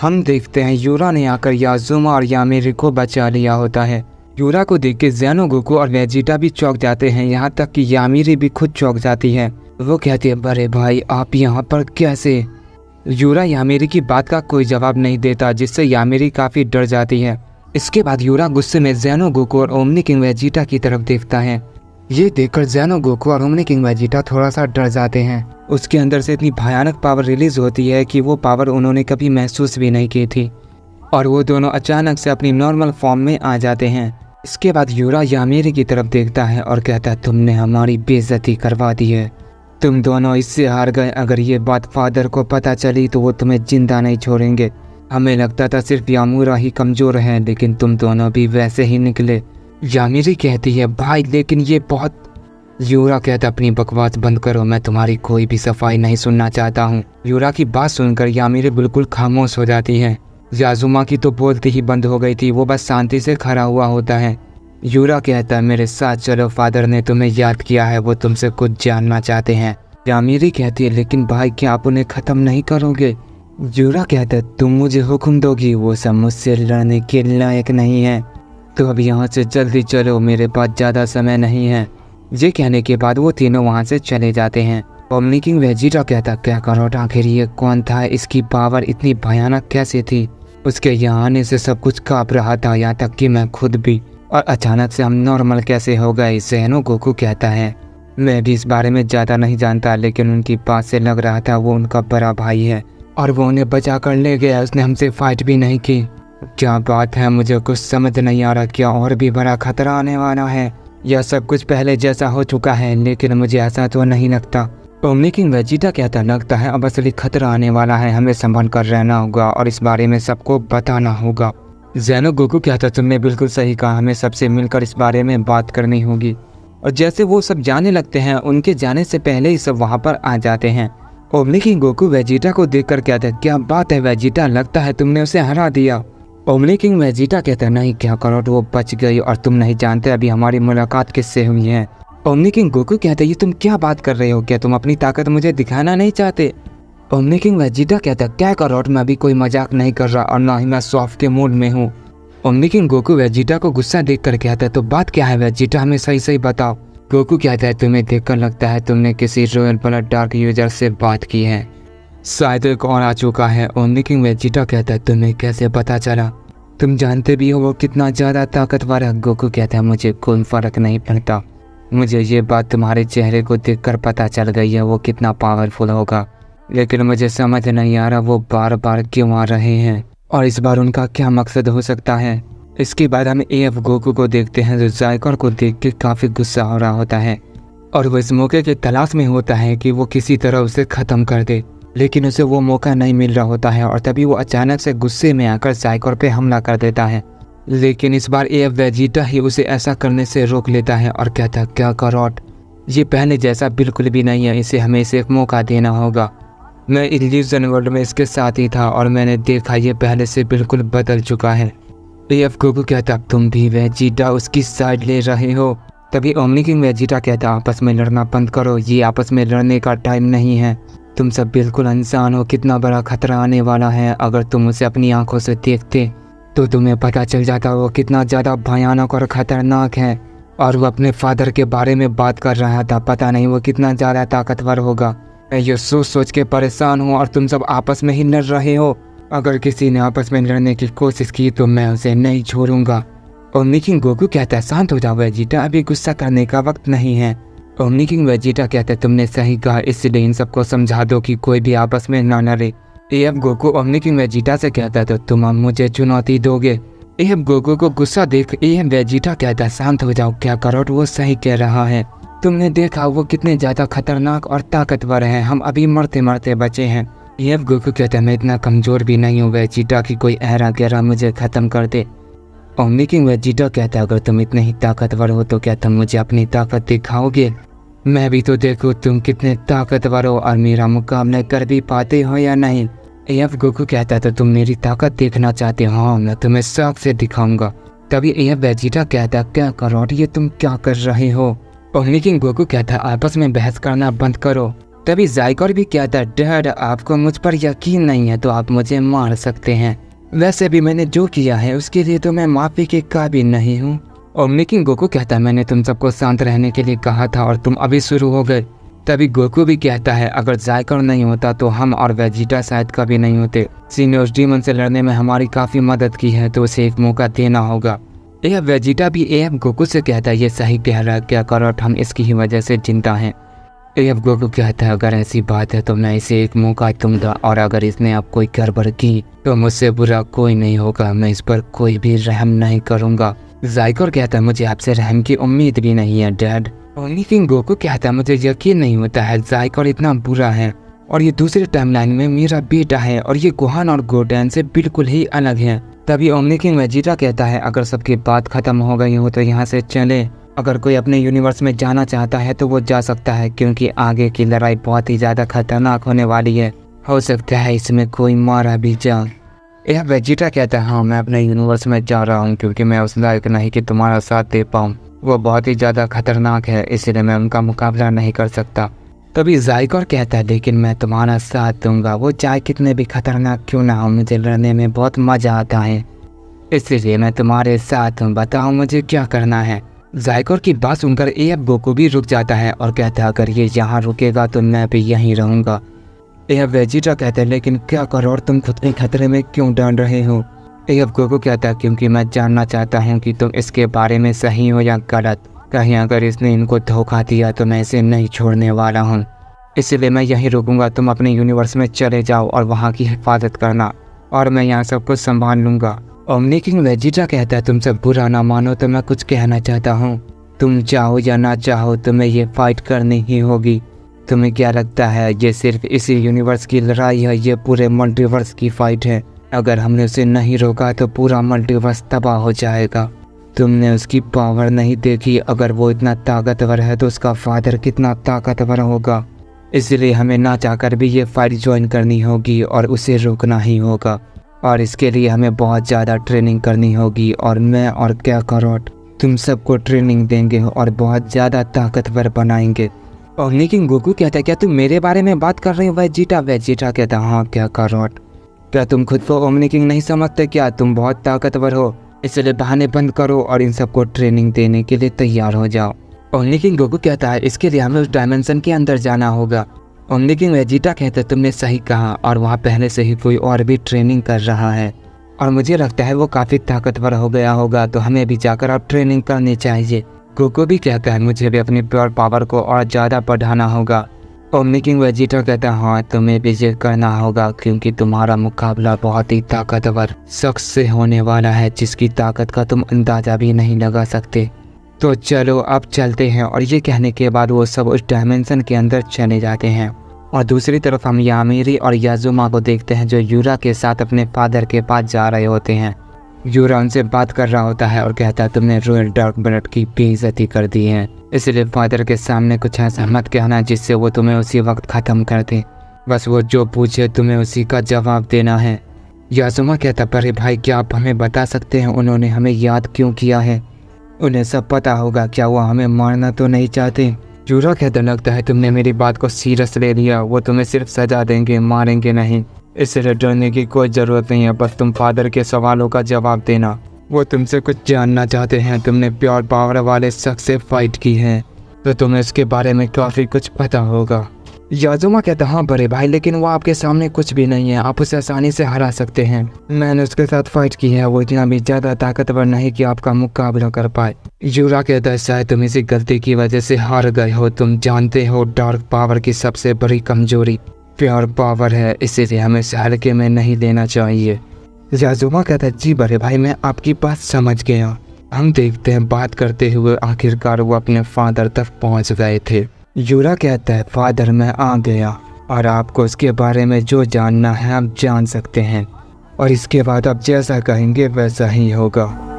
हम देखते हैं यूरा ने आकर याजुमा और यामेरी को बचा लिया होता है। यूरा को देख के जैनो गोको और वेजिटा भी चौक जाते हैं, यहाँ तक कि यामिरी भी खुद चौक जाती है। वो कहती है बड़े भाई, आप यहाँ पर कैसे? यूरा यामेरी की बात का कोई जवाब नहीं देता, जिससे यामेरी काफ़ी डर जाती है। इसके बाद यूरा गुस्से में जैनो गोकू और ओमनी किंग वेजिटा की तरफ़ देखता है। ये देखकर जैनो गोको और ओमनी किंग वेजिटा थोड़ा सा डर जाते हैं। उसके अंदर से इतनी भयानक पावर रिलीज़ होती है कि वो पावर उन्होंने कभी महसूस भी नहीं की थी। और वो दोनों अचानक से अपनी नॉर्मल फॉर्म में आ जाते हैं। इसके बाद यूरा यामेरी की तरफ़ देखता है और कहता है, तुमने हमारी बेइज्जती करवा दी है। तुम दोनों इससे हार गए। अगर ये बात फादर को पता चली तो वो तुम्हें ज़िंदा नहीं छोड़ेंगे। हमें लगता था सिर्फ़ यामूरा ही कमज़ोर है, लेकिन तुम दोनों भी वैसे ही निकले। यामिरी कहती है, भाई, लेकिन ये बहुत यूरा कहता अपनी बकवास बंद करो, मैं तुम्हारी कोई भी सफ़ाई नहीं सुनना चाहता हूँ। यूरा की बात सुनकर यामिरी बिल्कुल खामोश हो जाती है। याजुमा की तो बोलती ही बंद हो गई थी, वो बस शांति से खड़ा हुआ होता है। यूरा कहता है, मेरे साथ चलो, फादर ने तुम्हें याद किया है, वो तुमसे कुछ जानना चाहते हैं। यामिरी कहती है, लेकिन भाई, क्या आप उन्हें ख़त्म नहीं करोगे? यूरा कहता है, तुम मुझे हुक्म दोगी, वो सब मुझसे लड़ने के लायक नहीं है। तो अब यहाँ से जल्दी चलो, मेरे पास ज़्यादा समय नहीं है। ये कहने के बाद वो तीनों वहाँ से चले जाते हैं। ओमनी किंग वेजिटा कहता, क्या करो आखिर ये कौन था? इसकी पावर इतनी भयानक कैसे थी? उसके यहाँ आने से सब कुछ काँप रहा था, यहाँ तक कि मैं खुद भी। और अचानक से हम नॉर्मल कैसे हो गए सहनो गोकू कहता है। मैं भी इस बारे में ज़्यादा नहीं जानता, लेकिन उनकी बात से लग रहा था वो उनका बड़ा भाई है। और वो उन्हें बचा कर ले गया, उसने हमसे फाइट भी नहीं की। क्या बात है, मुझे कुछ समझ नहीं आ रहा, क्या और भी बड़ा खतरा आने वाला है। यह सब कुछ पहले जैसा हो चुका है, लेकिन मुझे ऐसा तो नहीं लगता। किंग वेजिटा कहता लगता है अब असली खतरा आने वाला है, हमें संभल कर रहना होगा और इस बारे में सबको बताना होगा। जैनो गोकू कहता तुमने बिल्कुल सही कहा, हमें सबसे मिलकर इस बारे में बात करनी होगी। और जैसे वो सब जाने लगते हैं, उनके जाने से पहले ही सब वहाँ पर आ जाते हैं। किंग गोकू वेजिटा को देखकर कहता क्या बात है वेजिटा लगता है तुमने उसे हरा दिया। ओमनी किंग वेजिटा कहता है, नहीं, क्या करो तो वो बच गई और तुम नहीं जानते, अभी हमारी मुलाकात किससे हुई है? ओमनी किंग गोकू कहते ये तुम क्या बात कर रहे हो? क्या तुम अपनी ताकत मुझे दिखाना नहीं चाहते? ओमनी किंग वेजिटा कहता क्या करो मैं अभी कोई मज़ाक नहीं कर रहा और ना ही मैं सॉफ्ट के मूड में हूँ. ओमनी किंग गोकू वेजिटा को गुस्सा देख कर कहता है तो बात क्या है वेजिटा हमें सही सही बताओ। गोकू कहता है, तुम्हें देखकर लगता है तुमने किसी रॉयल ब्लड डार्क यूज़र से बात की है। शायद एक और आ चुका है ओमनी किंग वेजिटा कहता है तुम्हें कैसे पता चला? तुम जानते भी हो वो कितना ज़्यादा ताकतवर है। गोकू कहता है, मुझे कोई फ़र्क नहीं पड़ता। मुझे ये बात तुम्हारे चेहरे को देखकर पता चल गई है वो कितना पावरफुल होगा। लेकिन मुझे समझ नहीं आ रहा वो बार बार क्यों आ रहे हैं और इस बार उनका क्या मकसद हो सकता है। इसके बाद हम ए एफ़ गोकू को देखते हैं, जो जायकर को देख के काफ़ी गुस्सा हो रहा होता है और वो इस मौके के तलाश में होता है कि वो किसी तरह उसे ख़त्म कर दे। लेकिन उसे वो मौका नहीं मिल रहा होता है और तभी वो अचानक से गुस्से में आकर जायकर पे हमला कर देता है। लेकिन इस बार ए एफ़ वेजिटा ही उसे ऐसा करने से रोक लेता है और कहता है क्या करोट ये पहले जैसा बिल्कुल भी नहीं है, इसे हमें एक मौका देना होगा। मैं इल्यूजन वर्ल्ड में इसके साथ ही था और मैंने देखा ये पहले से बिल्कुल बदल चुका है। एफ़ गोकू कहता, तुम भी वेजिटा उसकी साइड ले रहे हो? तभी ओमनी किंग वेजिटा कहता, आपस में लड़ना बंद करो, ये आपस में लड़ने का टाइम नहीं है। तुम सब बिल्कुल इंसान हो, कितना बड़ा खतरा आने वाला है। अगर तुम उसे अपनी आँखों से देखते तो तुम्हें पता चल जाता वो कितना ज़्यादा भयानक और ख़तरनाक है। और वो अपने फादर के बारे में बात कर रहा था, पता नहीं वो कितना ज़्यादा ताकतवर होगा। मैं ये सोच सोच के परेशान हूँ और तुम सब आपस में ही लड़ रहे हो। अगर किसी ने आपस में लड़ने की कोशिश की तो मैं उसे नहीं छोड़ूँगा। और किंग गोकू कहता है, शांत हो जाओ वेजिटा अभी गुस्सा करने का वक्त नहीं है। ओमनी किंग वेजिटा कहते, तुमने सही कहा, इसलिए इन सबको समझा दो कि कोई भी आपस में ना लड़े। एफ़ गोकू ओमनी किंग वेजिटा से कहता तो तुम अब मुझे चुनौती दोगे? एफ़ गोकू को गुस्सा देख एम वेजिटा कहता शांत हो जाओ, क्या करो? वो सही कह रहा है। तुमने देखा, वो कितने ज़्यादा खतरनाक और ताकतवर हैं। हम अभी मरते मरते बचे हैं। ये गोकू कहता मैं इतना कमज़ोर भी नहीं हूँ वेजिटा की कोई ऐरा गहरा मुझे ख़त्म कर दे। ओमनी किंग वेजिटा कहता अगर तुम इतने ही ताकतवर हो तो क्या तुम मुझे अपनी ताकत दिखाओगे? मैं भी तो देखो तुम कितने ताकतवर हो और मेरा मुकाबला कर भी पाते हो या नहीं। एफ़ गोकू कहता तो तुम मेरी ताकत देखना चाहते हो हाँ मैं तुम्हें शौक से दिखाऊँगा। तभी एफ़ वेजिटा कहता, क्या करो ये तुम क्या कर रहे हो? ओमनी किंग गोकू कहता, आपस में बहस करना बंद करो। तभी जायकर भी कहता डैड आपको मुझ पर यकीन नहीं है तो आप मुझे मार सकते हैं। वैसे भी मैंने जो किया है, उसके लिए तो मैं माफ़ी के काबिल नहीं हूँ। और मिकिंग गोकू कहता है, मैंने तुम सबको शांत रहने के लिए कहा था और तुम अभी शुरू हो गए। तभी गोकू भी कहता है, अगर जायकर नहीं होता तो हम और वेजिटा शायद कभी नहीं होते। सीनियर डीमन से लड़ने में हमारी काफ़ी मदद की है तो उसे एक मौका देना होगा। यह वेजिटा भी एफ़ गोकू से कहता है, ये सही कह रहा है, क्या करो, हम इसकी ही वजह से चिंता हैं। एफ़ गोकू कहता है, अगर ऐसी बात है तो मैं इसे एक मौका दूँगा, और अगर इसने अब कोई गड़बड़ की तो मुझसे बुरा कोई नहीं होगा। मैं इस पर कोई भी रहम नहीं करूँगा। जायकर कहता, मुझे आपसे रहम की उम्मीद भी नहीं है, डैड। ओनली किंग गोकू कहता, मुझे यकीन नहीं होता है, जायकर इतना बुरा है। और ये दूसरे टाइमलाइन में मेरा बेटा है, और ये गुहान और गोडैन से बिल्कुल ही अलग है। तभी ओमनी किंग वेजिटा कहता है, अगर सबकी बात खत्म हो गई हो तो यहाँ से चले। अगर कोई अपने यूनिवर्स में जाना चाहता है तो वो जा सकता है, क्योंकि आगे की लड़ाई बहुत ही ज़्यादा खतरनाक होने वाली है। हो सकता है इसमें कोई मारा भी जा यह वेजिटा कहता है हाँ मैं अपने यूनिवर्स में जा रहा हूँ क्योंकि मैं उस लायक नहीं कि तुम्हारा साथ दे पाऊँ। वो बहुत ही ज़्यादा खतरनाक है, इसलिए मैं उनका मुकाबला नहीं कर सकता। तभी जायकर कहता है, लेकिन मैं तुम्हारा साथ दूँगा। वो चाहे कितने भी खतरनाक क्यों ना हो, मुझे लड़ने में बहुत मज़ा आता है। इसलिए मैं तुम्हारे साथ हूँ, बताओ मुझे क्या करना है? जायकर की बात सुनकर ए एफ़ गोकू भी रुक जाता है और कहता है, अगर ये यहाँ रुकेगा तो मैं भी यहीं रहूँगा। यह वेजिटा कहते हैं, लेकिन क्या करो, और तुम खुद के खतरे में क्यों डर रहे हो? एफ़ गोकू कहता है क्योंकि मैं जानना चाहता हूँ कि तुम इसके बारे में सही हो या गलत। कहीं अगर इसने इनको धोखा दिया तो मैं इसे नहीं छोड़ने वाला हूँ। इसलिए मैं यहीं रुकूँगा, तुम अपने यूनिवर्स में चले जाओ और वहाँ की हिफाजत करना, और मैं यहाँ सब कुछ संभाल लूँगा। ओमनी किंग वेजिटा कहता है तुमसे बुरा ना मानो तो मैं कुछ कहना चाहता हूँ। तुम चाहो या ना चाहो, तुम्हें ये फाइट करनी ही होगी। तुम्हें क्या लगता है, ये सिर्फ़ इसी यूनिवर्स की लड़ाई है, ये पूरे मल्टीवर्स की फाइट है? अगर हमने उसे नहीं रोका तो पूरा मल्टीवर्स तबाह हो जाएगा। तुमने उसकी पावर नहीं देखी, अगर वो इतना ताकतवर है तो उसका फादर कितना ताकतवर होगा। इसलिए हमें ना चाहकर भी ये फाइट ज्वाइन करनी होगी, और उसे रोकना ही होगा। और इसके लिए हमें बहुत ज़्यादा ट्रेनिंग करनी होगी, और मैं और क्या करोट तुम सबको ट्रेनिंग देंगे और बहुत ज़्यादा ताकतवर बनाएँगे। और लेकिन गोकू कहता है, क्या तुम मेरे बारे में बात कर रहे हो? वेजिटा वेजिटा कहता हाँ क्या करोट क्या तुम खुद को ओमनी किंग नहीं समझते? क्या तुम बहुत ताकतवर हो? इसलिए बहाने बंद करो और इन सबको ट्रेनिंग देने के लिए तैयार हो जाओ। ओमनी किंग गोकू कहता है, इसके लिए हमें उस डायमेंशन के अंदर जाना होगा। ओमनी किंग वेजिटा कहता तुमने सही कहा और वहाँ पहले से ही कोई और भी ट्रेनिंग कर रहा है। और मुझे लगता है, वो काफ़ी ताकतवर हो गया होगा तो हमें भी जाकर अब ट्रेनिंग करनी चाहिए। कोको भी कहता है, मुझे भी अपनी प्योर पावर को और ज़्यादा बढ़ाना होगा। और मिकिंग वेजिटर कहता है हाँ तुम्हें विज़िट करना होगा, क्योंकि तुम्हारा मुकाबला बहुत ही ताकतवर शख्स से होने वाला है, जिसकी ताकत का तुम अंदाज़ा भी नहीं लगा सकते। तो चलो, अब चलते हैं। और ये कहने के बाद वो सब उस डायमेंशन के अंदर चले जाते हैं। और दूसरी तरफ़ हम यामिरी और याजुमा को देखते हैं, जो यूरा के साथ अपने फादर के पास जा रहे होते हैं। यूरा उनसे बात कर रहा होता है और कहता है, तुमने रॉयल डार्क ब्लड की बेइज्जती कर दी है। इसलिए फादर के सामने कुछ ऐसा मत कहना जिससे वो तुम्हें उसी वक्त ख़त्म कर दे। बस वो जो पूछे, तुम्हें उसी का जवाब देना है। याजुमा कहता, परे भाई, क्या आप हमें बता सकते हैं, उन्होंने हमें याद क्यों किया है? उन्हें सब पता होगा, क्या वो हमें मारना तो नहीं चाहते? जूरा कहता, लगता है तुमने मेरी बात को सीरियस ले लिया, वो तुम्हें सिर्फ़ सजा देंगे, मारेंगे नहीं। इसलिए डरने की कोई ज़रूरत नहीं है, बस तुम फादर के सवालों का जवाब देना। वो तुमसे कुछ जानना चाहते हैं, तुमने प्योर पावर वाले शख्स से फाइट की है। तो तुम्हें इसके बारे में काफ़ी कुछ पता होगा। याजुमा कहता हाँ बड़े भाई, लेकिन वो आपके सामने कुछ भी नहीं है। आप उसे आसानी से हरा सकते हैं। मैंने उसके साथ फाइट की है। वो इतना भी ज़्यादा ताकतवर नहीं कि आपका मुकाबला कर पाए। यूरा कहता है शायद तुम इसी गलती की वजह से हार गए हो। तुम जानते हो डार्क पावर की सबसे बड़ी कमज़ोरी प्योर पावर है, इसीलिए हमें हल्के में नहीं लेना चाहिए। याजुमा कहता है, जी बड़े भाई, मैं आपकी बात समझ गया। हम देखते हैं, बात करते हुए आखिरकार वो अपने फादर तक पहुँच गए थे। यूरा कहता है, फादर, मैं आ गया और आपको इसके बारे में जो जानना है, आप जान सकते हैं। और इसके बाद आप जैसा कहेंगे, वैसा ही होगा।